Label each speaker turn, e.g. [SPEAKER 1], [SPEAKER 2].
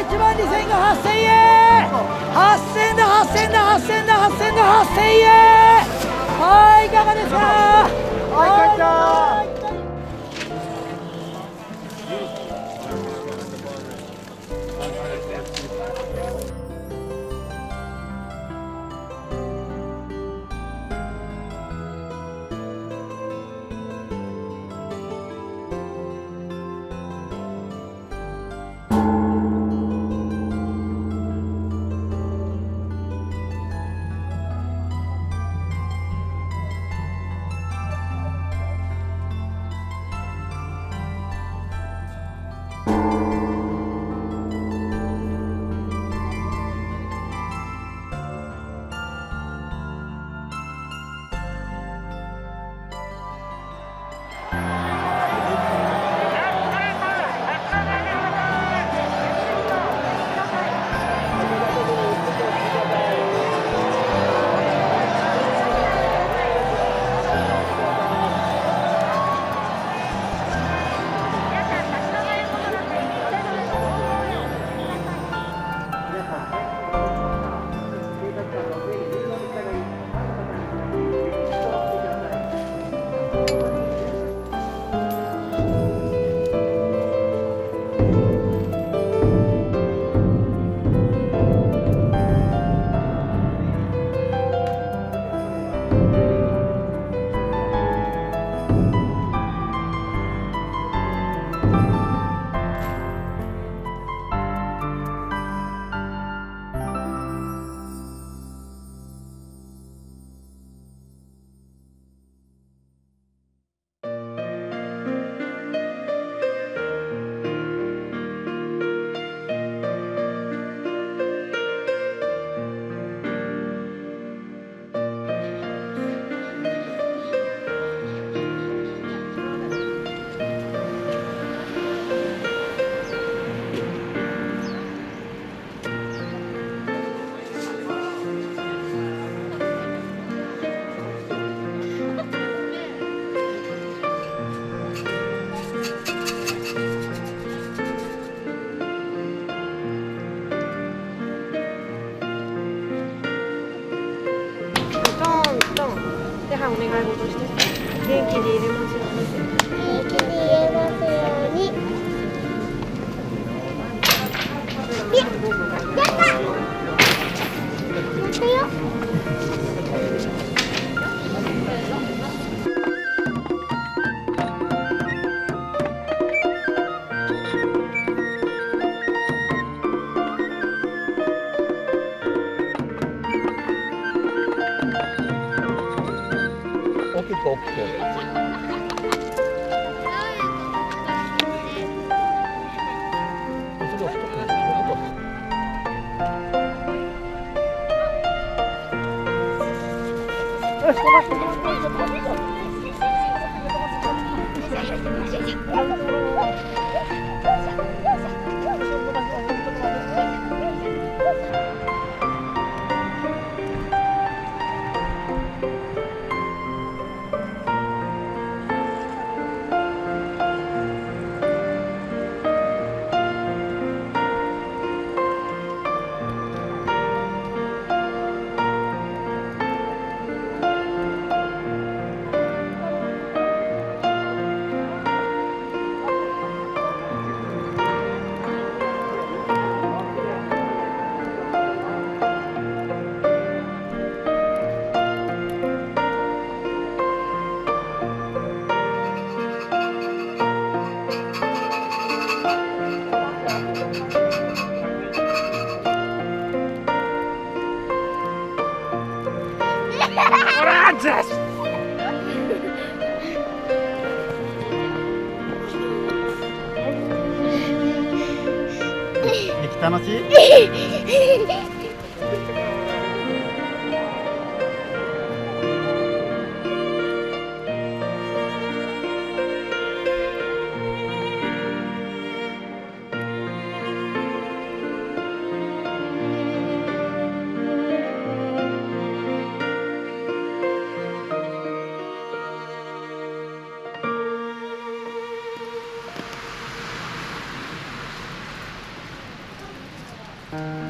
[SPEAKER 1] 1万2000円が8000円。8000円だ8000円だ8000円だ8000円だ8000円はいいかがですか？はい
[SPEAKER 2] ト願い事して元気に入れますように
[SPEAKER 3] 元気に言えますように。やった。やったよ。
[SPEAKER 4] 大きく大きく 楽しい？嗯。